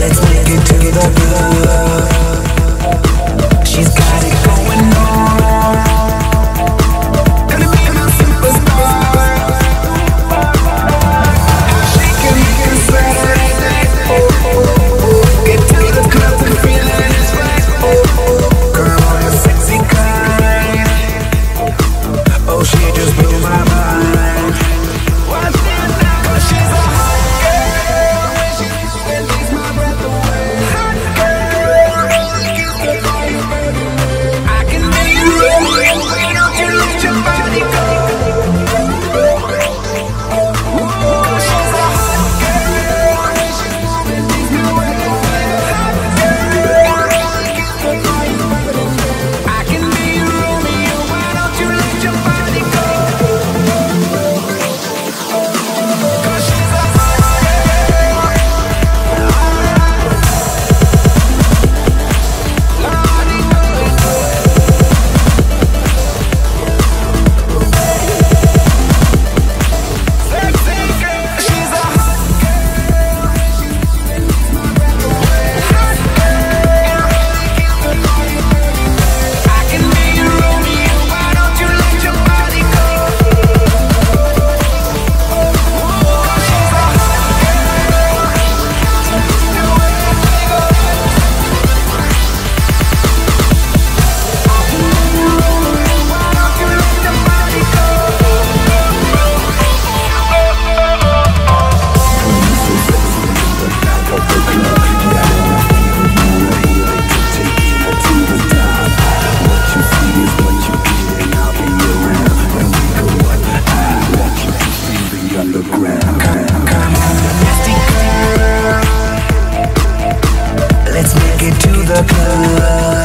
Let's make it to the club. The club.